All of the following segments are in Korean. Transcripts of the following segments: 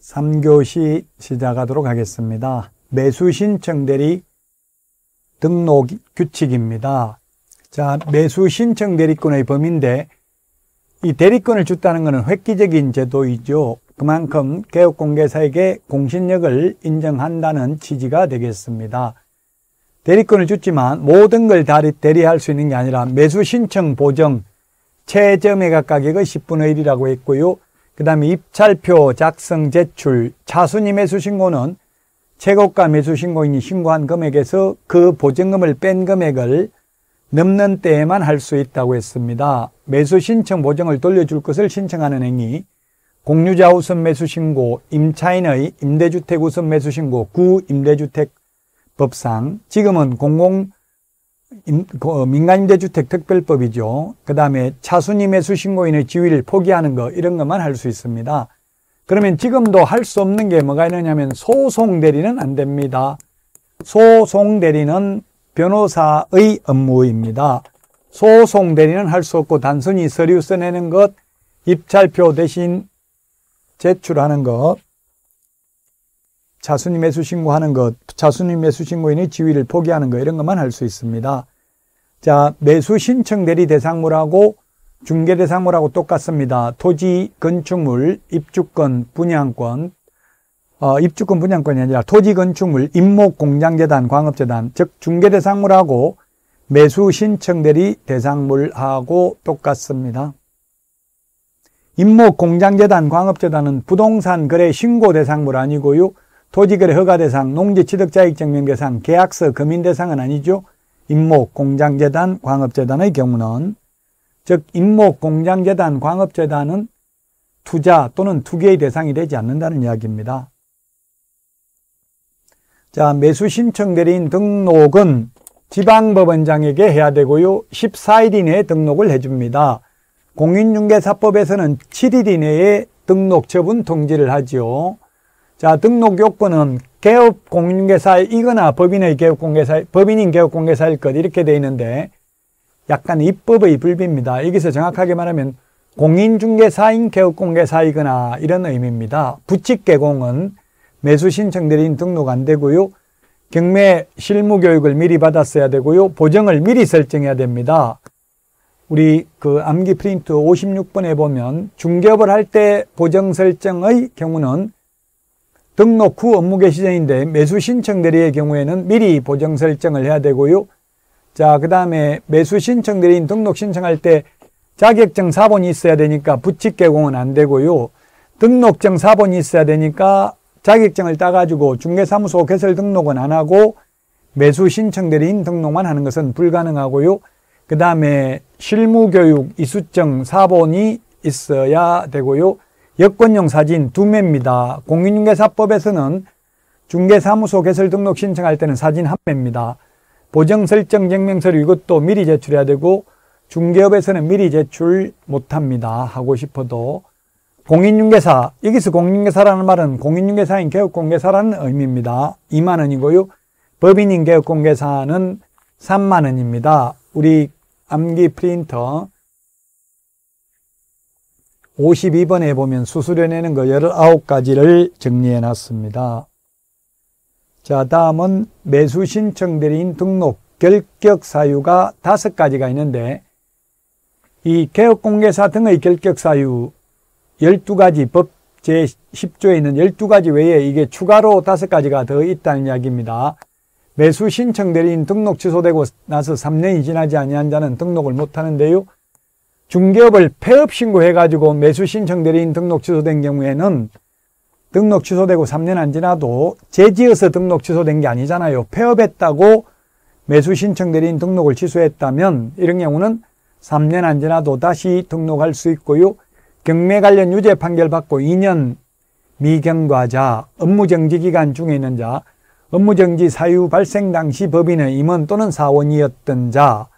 3교시 시작하도록 하겠습니다. 매수 신청 대리 등록 규칙입니다. 자, 매수 신청 대리권의 범위인데 이 대리권을 줬다는 것은 획기적인 제도이죠. 그만큼 개업공개사에게 공신력을 인정한다는 취지가 되겠습니다. 대리권을 줬지만 모든 걸다 대리할 수 있는 게 아니라 매수 신청 보정 최저매각 가격의 10분의 1이라고 했고요. 그 다음에 입찰표 작성 제출 차순위 매수 신고는 최고가 매수 신고인이 신고한 금액에서 그 보증금을 뺀 금액을 넘는 때에만 할 수 있다고 했습니다. 매수 신청 보증을 돌려줄 것을 신청하는 행위, 공유자 우선 매수 신고, 임차인의 임대주택 우선 매수 신고, 구임대주택 법상, 지금은 공공 그 민간임대주택 특별법이죠. 그 다음에 차순위 매수 신고인의 지위를 포기하는 거 이런 것만 할 수 있습니다. 그러면 지금도 할 수 없는 게 뭐가 있느냐면 소송 대리는 안 됩니다. 소송 대리는 변호사의 업무입니다. 소송 대리는 할 수 없고 단순히 서류 써내는 것, 입찰표 대신 제출하는 것, 차순위 매수 신고하는 것, 차순위 매수 신고인의 지위를 포기하는 것 이런 것만 할 수 있습니다. 자, 매수 신청 대리 대상물하고 중개 대상물하고 똑같습니다. 토지, 건축물, 입주권, 분양권, 어, 입주권 분양권이 아니라 토지, 건축물, 임목, 공장재단, 광업재단, 즉 중개 대상물하고 매수 신청 대리 대상물하고 똑같습니다. 임목, 공장재단, 광업재단은 부동산 거래 신고 대상물 아니고요. 토지거래 허가 대상, 농지 취득자익 증명 대상, 계약서 금인 대상은 아니죠. 임목, 공장재단, 광업재단의 경우는 즉 임목, 공장재단, 광업재단은 투자 또는 투기의 대상이 되지 않는다는 이야기입니다. 자, 매수 신청 대리인 등록은 지방법원장에게 해야 되고요. 14일 이내에 등록을 해줍니다. 공인중개사법에서는 7일 이내에 등록 처분 통지를 하죠. 자, 등록 요건은 개업 공인중개사이거나 법인의 개업 공개사, 법인인 개업 공개사일 것 이렇게 돼 있는데 약간 입법의 불비입니다. 여기서 정확하게 말하면 공인중개사인 개업 공개사이거나 이런 의미입니다. 부칙 개공은 매수 신청 대리인 등록 안 되고요. 경매 실무 교육을 미리 받았어야 되고요. 보정을 미리 설정해야 됩니다. 우리 그 암기 프린트 56번에 보면 중개업을 할 때 보정 설정의 경우는 등록 후 업무 개시전인데 매수 신청 대리의 경우에는 미리 보정 설정을 해야 되고요. 자, 그 다음에 매수 신청 대리인 등록 신청할 때 자격증 사본이 있어야 되니까 부칙 개공은 안 되고요. 등록증 사본이 있어야 되니까 자격증을 따가지고 중개사무소 개설 등록은 안 하고 매수 신청 대리인 등록만 하는 것은 불가능하고요. 그 다음에 실무교육 이수증 사본이 있어야 되고요. 여권용 사진 두 매입니다. 공인중개사법에서는 중개사무소 개설 등록 신청할 때는 사진 한 매입니다. 보정 설정 증명서류 이것도 미리 제출해야 되고 중개업에서는 미리 제출 못합니다. 하고 싶어도 공인중개사 여기서 공인중개사라는 말은 공인중개사인 개업공개사라는 의미입니다. 2만 원이고요. 법인인 개업공개사는 3만 원입니다. 우리 암기 프린터 52번에 보면 수수료 내는 거 19가지를 정리해 놨습니다. 자, 다음은 매수 신청 대리인 등록 결격 사유가 다섯 가지가 있는데 이 개업공개사 등의 결격 사유 12가지 법 제10조에 있는 12가지 외에 이게 추가로 다섯 가지가 더 있다는 이야기입니다. 매수 신청 대리인 등록 취소되고 나서 3년이 지나지 아니한 자는 등록을 못 하는데요. 중개업을 폐업 신고해가지고 매수 신청 대리인 등록 취소된 경우에는 등록 취소되고 3년 안 지나도 재지어서 등록 취소된 게 아니잖아요. 폐업했다고 매수 신청 대리인 등록을 취소했다면 이런 경우는 3년 안 지나도 다시 등록할 수 있고요. 경매 관련 유죄 판결 받고 2년 미경과자, 업무정지 기간 중에 있는 자, 업무정지 사유 발생 당시 법인의 임원 또는 사원이었던 자,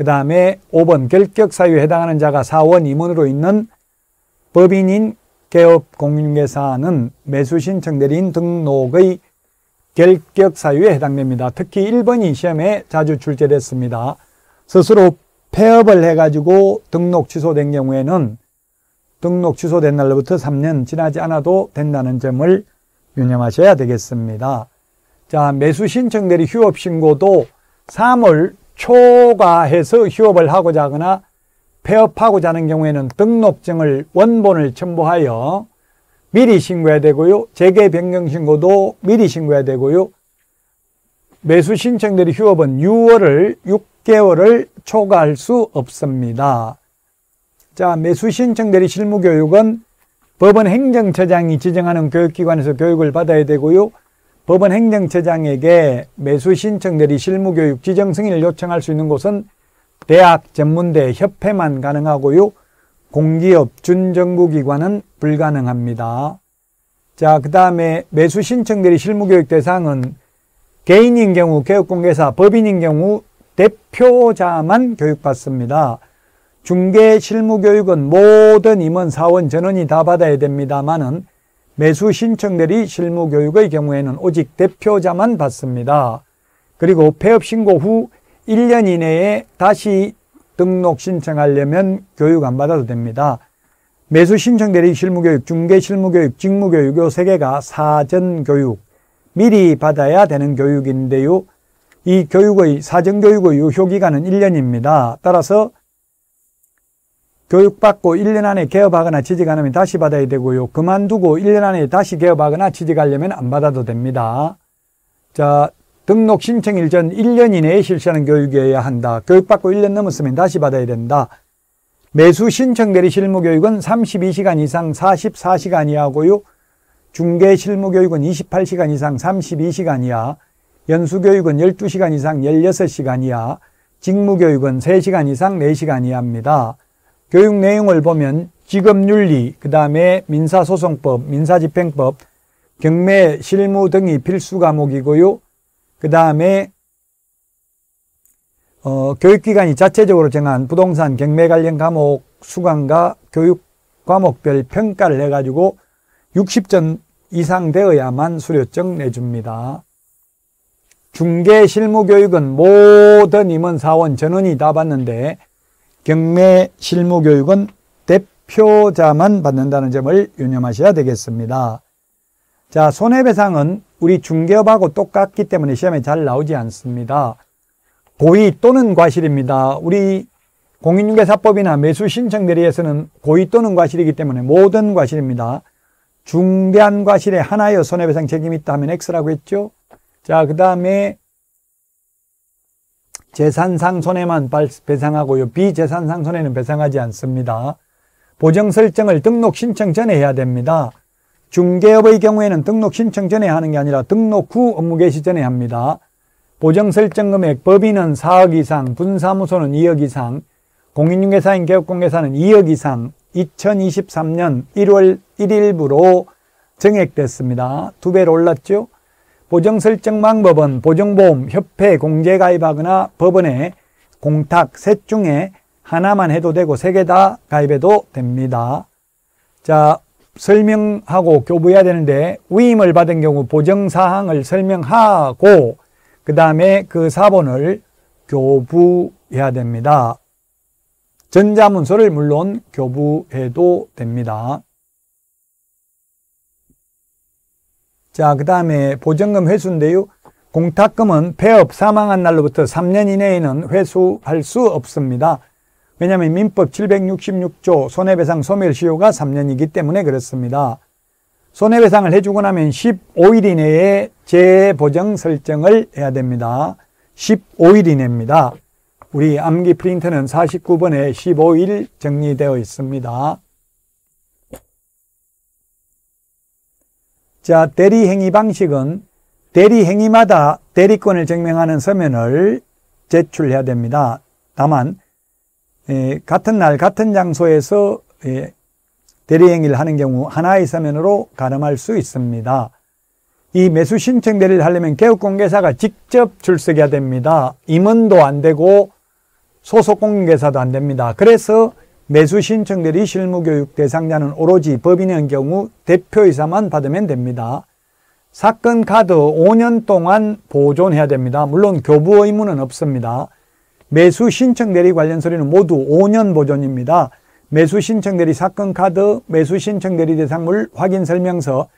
그 다음에 5번 결격 사유에 해당하는 자가 사원 임원으로 있는 법인인 개업 공인중개사는 매수 신청 대리인 등록의 결격 사유에 해당됩니다. 특히 1번이 시험에 자주 출제됐습니다. 스스로 폐업을 해가지고 등록 취소된 경우에는 등록 취소된 날로부터 3년 지나지 않아도 된다는 점을 유념하셔야 되겠습니다. 자, 매수 신청 대리 휴업 신고도 3월 초과해서 휴업을 하고자 하거나 폐업하고자 하는 경우에는 등록증을 원본을 첨부하여 미리 신고해야 되고요. 재개 변경 신고도 미리 신고해야 되고요. 매수 신청 대리 휴업은 6월을 6개월을 초과할 수 없습니다. 자, 매수 신청 대리 실무 교육은 법원 행정처장이 지정하는 교육기관에서 교육을 받아야 되고요. 법원 행정처장에게 매수 신청 대리 실무 교육 지정 승인을 요청할 수 있는 곳은 대학, 전문대, 협회만 가능하고요. 공기업, 준정부기관은 불가능합니다. 자, 그 다음에 매수 신청 대리 실무 교육 대상은 개인인 경우 교육공개사, 법인인 경우 대표자만 교육받습니다. 중개 실무 교육은 모든 임원, 사원, 전원이 다 받아야 됩니다만은 매수 신청 대리 실무 교육의 경우에는 오직 대표자만 받습니다. 그리고 폐업 신고 후 1년 이내에 다시 등록 신청하려면 교육 안 받아도 됩니다. 매수 신청 대리 실무 교육, 중개 실무 교육, 직무 교육 요 세 개가 사전 교육, 미리 받아야 되는 교육인데요. 이 교육의 사전 교육의 유효 기간은 1년입니다. 따라서 교육받고 1년 안에 개업하거나 취직하면 다시 받아야 되고요. 그만두고 1년 안에 다시 개업하거나 취직하려면 안 받아도 됩니다. 자, 등록 신청일 전 1년 이내에 실시하는 교육이어야 한다. 교육받고 1년 넘었으면 다시 받아야 된다. 매수 신청 대리 실무 교육은 32시간 이상 44시간 이하고요. 중개 실무 교육은 28시간 이상 32시간 이하, 연수 교육은 12시간 이상 16시간 이하, 직무 교육은 3시간 이상 4시간 이하입니다. 교육 내용을 보면 직업윤리, 그 다음에 민사소송법, 민사집행법, 경매, 실무 등이 필수 과목이고요. 그 다음에 어, 교육기관이 자체적으로 정한 부동산 경매 관련 과목 수강과 교육 과목별 평가를 해가지고 60점 이상 되어야만 수료증 내줍니다. 중개 실무 교육은 모든 임원 사원 전원이 다 받는데 경매 실무 교육은 대표자만 받는다는 점을 유념하셔야 되겠습니다. 자, 손해배상은 우리 중개업하고 똑같기 때문에 시험에 잘 나오지 않습니다. 고의 또는 과실입니다. 우리 공인중개사법이나 매수신청 대리에서는 고의 또는 과실이기 때문에 모든 과실입니다. 중대한 과실에 하나여 손해배상 책임이 있다 하면 X라고 했죠. 자, 그 다음에 재산상 손해만 배상하고요. 비재산상 손해는 배상하지 않습니다. 보정 설정을 등록 신청 전에 해야 됩니다. 중개업의 경우에는 등록 신청 전에 하는 게 아니라 등록 후 업무 개시 전에 합니다. 보정 설정 금액 법인은 4억 이상, 분사무소는 2억 이상, 공인중개사인 개업공개사는 2억 이상 2023년 1월 1일부로 정액됐습니다. 두 배로 올랐죠? 보정 설정 방법은 보정보험, 협회, 공제 가입하거나 법원에 공탁 셋 중에 하나만 해도 되고 세 개 다 가입해도 됩니다. 자, 설명하고 교부해야 되는데 위임을 받은 경우 보정사항을 설명하고 그 다음에 그 사본을 교부해야 됩니다. 전자문서를 물론 교부해도 됩니다. 자, 그 다음에 보증금 회수인데요. 공탁금은 폐업 사망한 날로부터 3년 이내에는 회수할 수 없습니다. 왜냐하면 민법 766조 손해배상 소멸시효가 3년이기 때문에 그렇습니다. 손해배상을 해주고 나면 15일 이내에 재보정 설정을 해야 됩니다. 15일 이내입니다. 우리 암기 프린트는 49번에 15일 정리되어 있습니다. 자, 대리 행위 방식은 대리 행위마다 대리권을 증명하는 서면을 제출해야 됩니다. 다만 에, 같은 날 같은 장소에서 에, 대리 행위를 하는 경우 하나의 서면으로 가름할 수 있습니다. 이 매수 신청 대리를 하려면 개업공개사가 직접 출석해야 됩니다. 임원도 안 되고 소속 공개사도 안 됩니다. 그래서 매수 신청들이 실무 교육 대상자는 오로지 법인의 경우 대표이사만 받으면 됩니다. 사건 카드 5년 동안 보존해야 됩니다. 물론 교부 의무는 없습니다. 매수 신청 대리 관련 서류는 모두 5년 보존입니다. 매수 신청 대리 사건 카드, 매수 신청 대리 대상물 확인 설명서,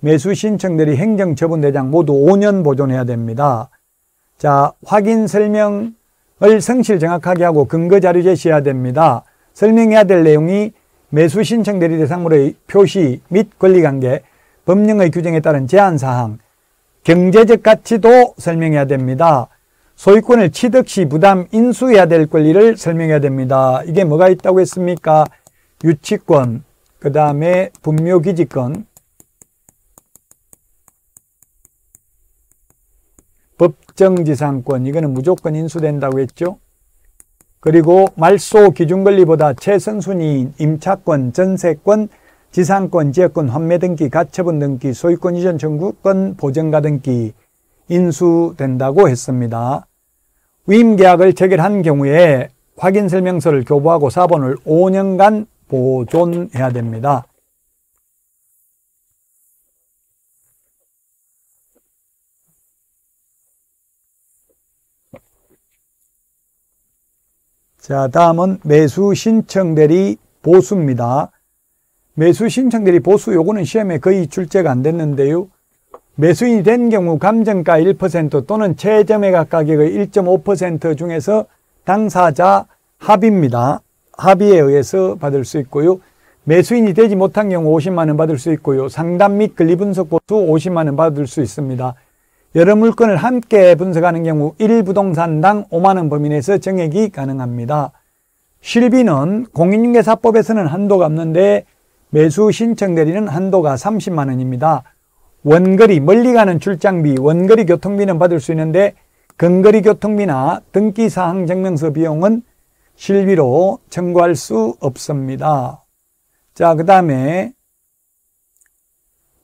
매수 신청 대리 행정 처분 대장 모두 5년 보존해야 됩니다. 자, 확인 설명을 성실 정확하게 하고 근거 자료 제시해야 됩니다. 설명해야 될 내용이 매수 신청 대리 대상물의 표시 및 권리관계, 법령의 규정에 따른 제한사항, 경제적 가치도 설명해야 됩니다. 소유권을 취득 시 부담 인수해야 될 권리를 설명해야 됩니다. 이게 뭐가 있다고 했습니까? 유치권, 그 다음에 분묘기지권, 법정지상권, 이거는 무조건 인수된다고 했죠. 그리고 말소 기준권리보다 최선순위인 임차권, 전세권, 지상권, 지역권, 환매 등기, 가처분 등기, 소유권 이전 청구권, 보증가 등기 인수된다고 했습니다. 위임계약을 체결한 경우에 확인설명서를 교부하고 사본을 5년간 보존해야 됩니다. 자, 다음은 매수 신청 대리 보수입니다. 매수 신청 대리 보수 요거는 시험에 거의 출제가 안 됐는데요. 매수인이 된 경우 감정가 1% 또는 최저매각 가격의 1.5% 중에서 당사자 합의입니다. 합의에 의해서 받을 수 있고요. 매수인이 되지 못한 경우 50만 원 받을 수 있고요. 상담 및 권리분석 보수 50만 원 받을 수 있습니다. 여러 물건을 함께 분석하는 경우 1부동산당 5만 원 범위 내에서 정액이 가능합니다. 실비는 공인중개사법에서는 한도가 없는데 매수 신청 대리는 한도가 30만 원입니다. 원거리, 멀리 가는 출장비, 원거리 교통비는 받을 수 있는데 근거리 교통비나 등기사항 증명서 비용은 실비로 청구할 수 없습니다. 자, 그 다음에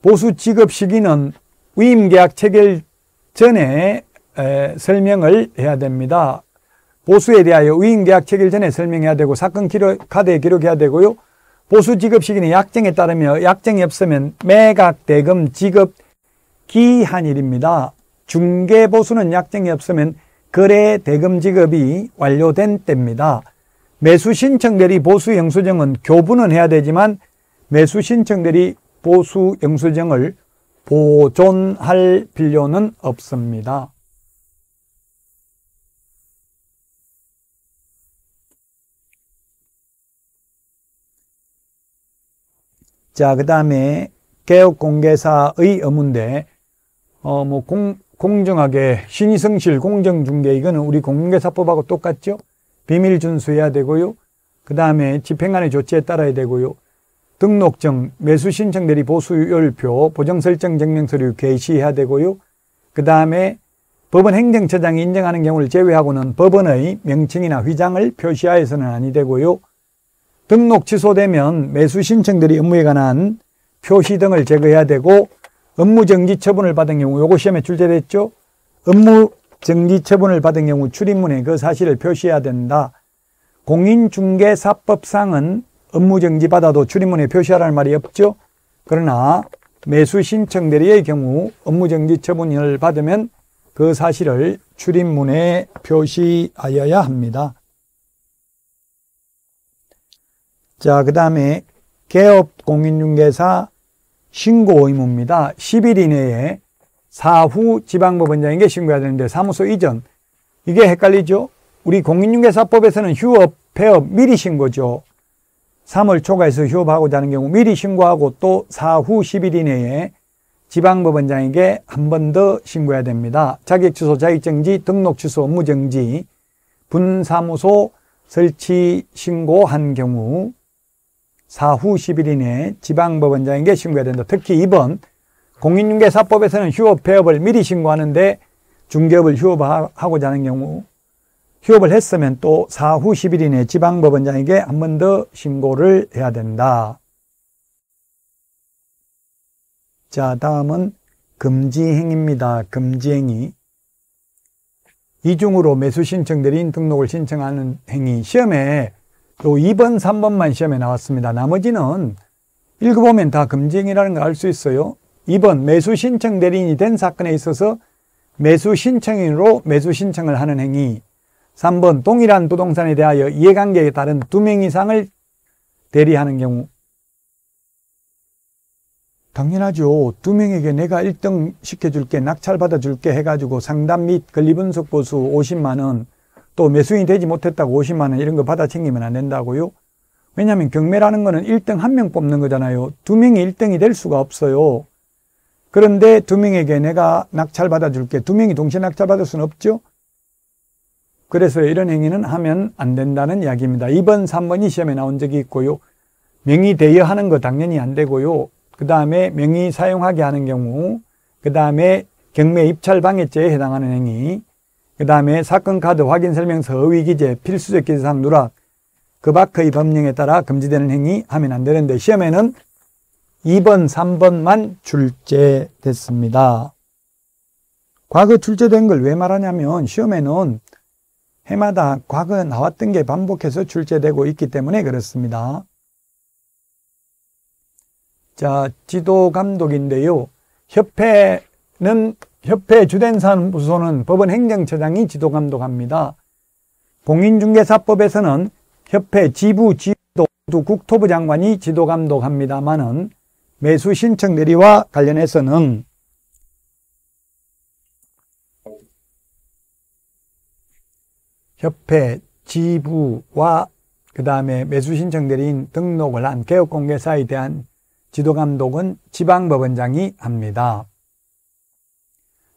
보수 지급 시기는 위임계약 체결 전에 에, 설명을 해야 됩니다. 보수에 대하여 위임계약 체결 전에 설명해야 되고 사건 기록, 카드에 기록해야 되고요. 보수 지급 시기는 약정에 따르며 약정이 없으면 매각 대금 지급 기한일입니다. 중개 보수는 약정이 없으면 거래 대금 지급이 완료된 때입니다. 매수 신청 대리 보수 영수증은 교부는 해야 되지만 매수 신청 대리 보수 영수증을 보존할 필요는 없습니다. 자, 그 다음에 개업공개사의 의무인데, 어, 뭐, 공, 공정하게, 신의성실, 공정중개, 이거는 우리 공개사법하고 똑같죠? 비밀 준수해야 되고요. 그 다음에 집행관의 조치에 따라야 되고요. 등록증, 매수 신청 대리 보수율표, 보정 설정 증명 서류 게시해야 되고요. 그 다음에 법원 행정처장이 인정하는 경우를 제외하고는 법원의 명칭이나 휘장을 표시하여서는 아니 되고요. 등록 취소되면 매수 신청들이 업무에 관한 표시 등을 제거해야 되고 업무 정지 처분을 받은 경우 요거 시험에 출제됐죠. 업무 정지 처분을 받은 경우 출입문에 그 사실을 표시해야 된다. 공인중개사법상은 업무 정지 받아도 출입문에 표시하라는 말이 없죠. 그러나 매수 신청 대리의 경우 업무 정지 처분을 받으면 그 사실을 출입문에 표시하여야 합니다. 자, 그 다음에 개업 공인중개사 신고 의무입니다. 10일 이내에 사후 지방법원장에게 신고해야 되는데 사무소 이전 이게 헷갈리죠? 우리 공인중개사법에서는 휴업, 폐업 미리 신고죠. 3월 초과해서 휴업하고자 하는 경우 미리 신고하고 또 사후 10일 이내에 지방법원장에게 한 번 더 신고해야 됩니다. 자격 취소, 자격정지, 등록 취소, 업무정지, 분사무소 설치 신고한 경우 사후 10일 이내에 지방법원장에게 신고해야 된다. 특히 이번 공인중개사법에서는 휴업, 폐업을 미리 신고하는데 중개업을 휴업하고자 하는 경우 휴업을 했으면 또 사후 10일 이내 지방법원장에게 한 번 더 신고를 해야 된다. 자, 다음은 금지행위입니다. 금지행위. 이중으로 매수 신청 대리인 등록을 신청하는 행위. 시험에 또 2번, 3번만 시험에 나왔습니다. 나머지는 읽어보면 다 금지행위라는 걸 알 수 있어요. 2번 매수 신청 대리인이 된 사건에 있어서 매수 신청인으로 매수 신청을 하는 행위. 3번 동일한 부동산에 대하여 이해관계에 따른 두 명 이상을 대리하는 경우 당연하죠. 두 명에게 내가 1등 시켜줄게, 낙찰 받아줄게 해가지고 상담 및 권리분석 보수 50만원, 또 매수인이 되지 못했다고 50만원 이런 거 받아 챙기면 안 된다고요? 왜냐하면 경매라는 거는 1등 한 명 뽑는 거잖아요. 두 명이 1등이 될 수가 없어요. 그런데 두 명에게 내가 낙찰 받아줄게. 두 명이 동시에 낙찰 받을 수는 없죠? 그래서 이런 행위는 하면 안 된다는 이야기입니다. 2번, 3번이 시험에 나온 적이 있고요. 명의 대여하는 거 당연히 안 되고요. 그 다음에 명의 사용하게 하는 경우, 그 다음에 경매 입찰 방해죄에 해당하는 행위, 그 다음에 사건 카드 확인 설명서 의위 기재 필수적 기재상 누락, 그 밖의 법령에 따라 금지되는 행위 하면 안 되는데 시험에는 2번, 3번만 출제됐습니다. 과거 출제된 걸 왜 말하냐면 시험에는 해마다 과거 나왔던 게 반복해서 출제되고 있기 때문에 그렇습니다. 자, 지도 감독인데요. 협회는 협회 주된 사무소는 법원 행정처장이 지도 감독합니다. 공인중개사법에서는 협회 지부 지도 국토부 장관이 지도 감독합니다만은 매수 신청 내리와 관련해서는 협회 지부와 그 다음에 매수 신청 대리인 등록을 한 개업공개사에 대한 지도감독은 지방법원장이 합니다.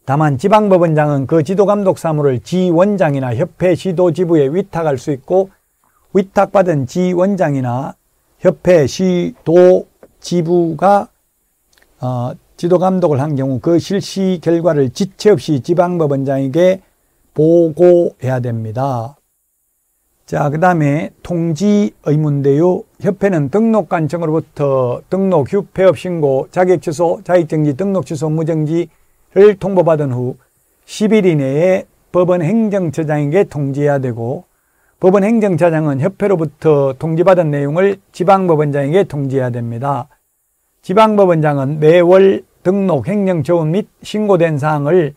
다만 지방법원장은 그 지도감독 사무를 지원장이나 협회 시도지부에 위탁할 수 있고 위탁받은 지원장이나 협회 시도지부가 어, 지도감독을 한 경우 그 실시 결과를 지체 없이 지방법원장에게 보고해야 됩니다. 자, 그 다음에 통지 의무인데요. 협회는 등록 관청으로부터 등록 후 폐업 신고, 자격 취소, 자격 정지, 등록 취소, 무정지를 통보받은 후 10일 이내에 법원 행정처장에게 통지해야 되고 법원 행정처장은 협회로부터 통지받은 내용을 지방법원장에게 통지해야 됩니다. 지방법원장은 매월 등록 행정처분 및 신고된 사항을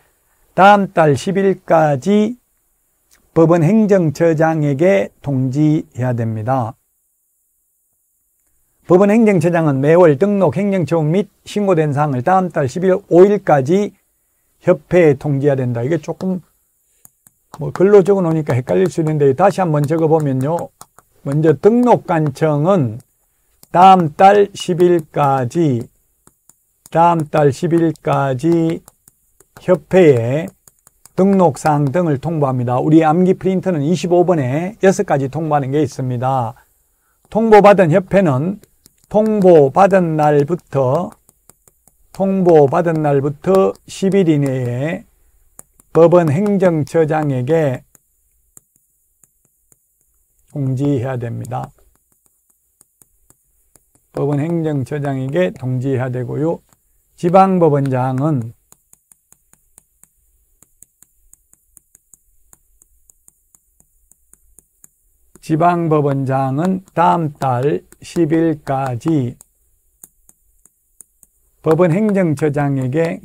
다음 달 10일까지 법원 행정처장에게 통지해야 됩니다. 법원 행정처장은 매월 등록 행정처분 및 신고된 사항을 다음 달 10일 5일까지 협회에 통지해야 된다. 이게 조금 뭐 글로 적어 놓으니까 헷갈릴 수 있는데 다시 한번 적어 보면요. 먼저 등록관청은 다음 달 10일까지 다음 달 10일까지 협회에 등록사항 등을 통보합니다. 우리 암기 프린터는 25번에 6가지 통보하는 게 있습니다. 통보받은 협회는 통보받은 날부터 통보받은 날부터 10일 이내에 법원 행정처장에게 통지해야 됩니다. 법원 행정처장에게 통지해야 되고요. 지방법원장은 지방법원장은 다음 달 10일까지 법원 행정처장에게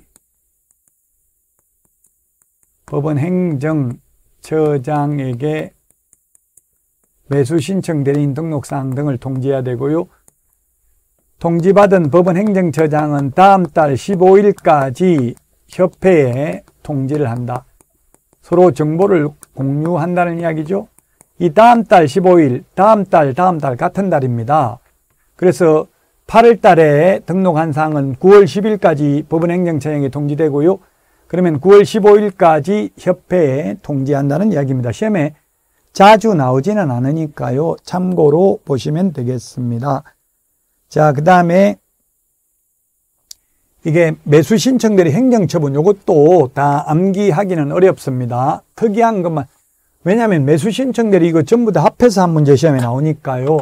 법원 행정처장에게 매수 신청 대리인 등록사항 등을 통지해야 되고요. 통지받은 법원 행정처장은 다음 달 15일까지 협회에 통지를 한다. 서로 정보를 공유한다는 이야기죠. 이 다음 달 15일, 다음 달, 다음 달 같은 달입니다. 그래서 8월 달에 등록한 사항은 9월 10일까지 법원행정처장에 통지되고요. 그러면 9월 15일까지 협회에 통지한다는 이야기입니다. 시험에 자주 나오지는 않으니까요. 참고로 보시면 되겠습니다. 자, 그 다음에 이게 매수 신청들이 행정처분 요것도 다 암기하기는 어렵습니다. 특이한 것만 왜냐하면 매수 신청들이 이거 전부 다 합해서 한 문제 시험에 나오니까요.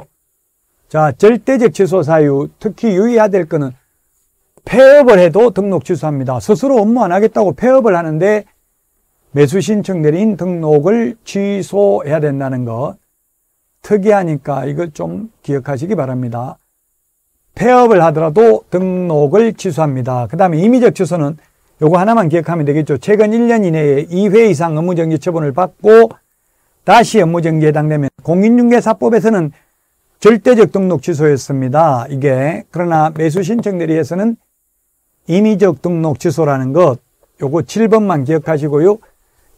자, 절대적 취소 사유, 특히 유의해야 될 거는 폐업을 해도 등록 취소합니다. 스스로 업무 안 하겠다고 폐업을 하는데 매수 신청 내린 등록을 취소해야 된다는 것. 특이하니까 이거 좀 기억하시기 바랍니다. 폐업을 하더라도 등록을 취소합니다. 그 다음에 임의적 취소는 요거 하나만 기억하면 되겠죠. 최근 1년 이내에 2회 이상 업무정지 처분을 받고 다시 업무정지에 해당되면 공인중개사법에서는 절대적 등록 취소였습니다. 이게 그러나 매수 신청 대리에서는 임의적 등록 취소라는 것 요거 7번만 기억하시고요.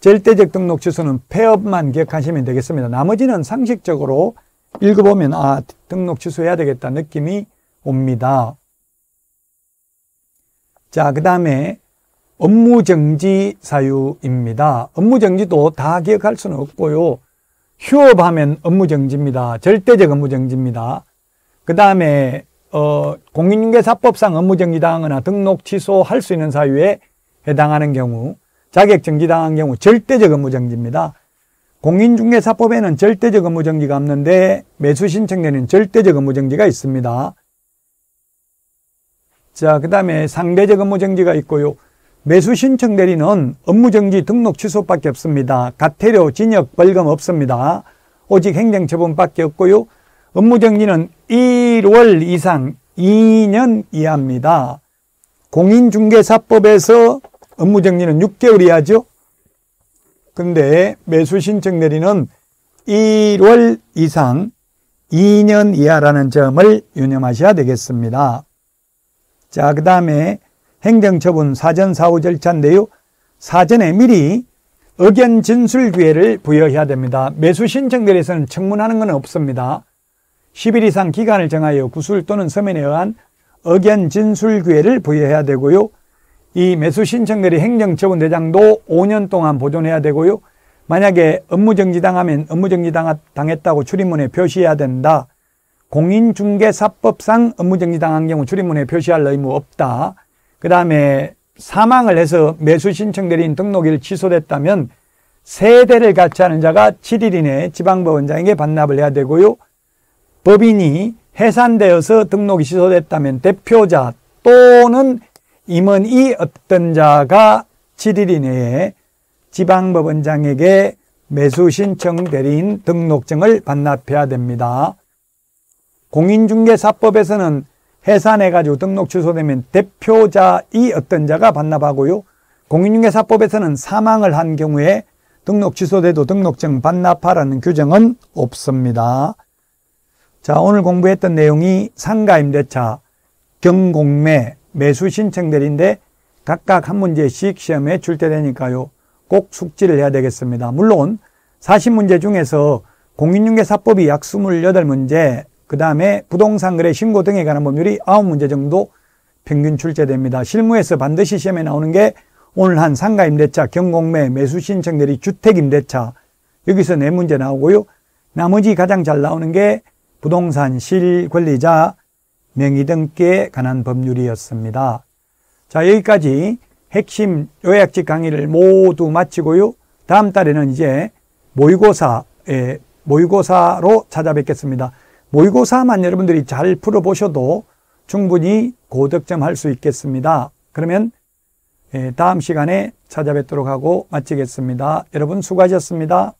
절대적 등록 취소는 폐업만 기억하시면 되겠습니다. 나머지는 상식적으로 읽어보면 아 등록 취소해야 되겠다 느낌이 옵니다. 자, 그 다음에 업무정지 사유입니다. 업무정지도 다 기억할 수는 없고요. 휴업하면 업무정지입니다. 절대적 업무정지입니다. 그 다음에 어, 공인중개사법상 업무정지당하거나 등록 취소할 수 있는 사유에 해당하는 경우 자격정지당한 경우 절대적 업무정지입니다. 공인중개사법에는 절대적 업무정지가 없는데 매수신청에는 절대적 업무정지가 있습니다. 자, 그 다음에 상대적 업무정지가 있고요. 매수 신청 대리는 업무정지 등록 취소밖에 없습니다. 가태료, 진역, 벌금 없습니다. 오직 행정처분밖에 없고요. 업무정지는 1월 이상 2년 이하입니다. 공인중개사법에서 업무정지는 6개월 이 하죠. 근데 매수신청 대리는 1월 이상 2년 이하라는 점을 유념하셔야 되겠습니다. 자, 그 다음에 행정처분 사전 사후 절차인데요. 사전에 미리 의견 진술 기회를 부여해야 됩니다. 매수 신청들에서는 청문하는 건 없습니다. 10일 이상 기간을 정하여 구술 또는 서면에 의한 의견 진술 기회를 부여해야 되고요. 이 매수 신청들이 행정처분 대장도 5년 동안 보존해야 되고요. 만약에 업무정지 당하면 업무정지 당했다고 출입문에 표시해야 된다. 공인중개사법상 업무정지 당한 경우 출입문에 표시할 의무 없다. 그 다음에 사망을 해서 매수 신청대리인 등록일 취소됐다면 세대를 같이 하는 자가 7일 이내에 지방법원장에게 반납을 해야 되고요. 법인이 해산되어서 등록이 취소됐다면 대표자 또는 임원이 어떤 자가 7일 이내에 지방법원장에게 매수 신청 대리인 등록증을 반납해야 됩니다. 공인중개사법에서는 해산해가지고 등록 취소되면 대표자이 어떤 자가 반납하고요. 공인중개사법에서는 사망을 한 경우에 등록 취소돼도 등록증 반납하라는 규정은 없습니다. 자, 오늘 공부했던 내용이 상가임대차, 경공매, 매수신청들인데 각각 한 문제씩 시험에 출제되니까요. 꼭 숙지를 해야 되겠습니다. 물론 40문제 중에서 공인중개사법이 약 28문제, 그 다음에 부동산 거래 신고 등에 관한 법률이 9문제 정도 평균 출제됩니다. 실무에서 반드시 시험에 나오는 게 오늘 한 상가 임대차, 경공매, 매수 신청 대리 주택 임대차 여기서 네 문제 나오고요. 나머지 가장 잘 나오는 게 부동산 실권리자 명의 등기에 관한 법률이었습니다. 자 여기까지 핵심 요약집 강의를 모두 마치고요. 다음 달에는 이제 모의고사, 에 모의고사로 찾아뵙겠습니다. 모의고사만 여러분들이 잘 풀어보셔도 충분히 고득점 할 수 있겠습니다. 그러면 예, 다음 시간에 찾아뵙도록 하고 마치겠습니다. 여러분 수고하셨습니다.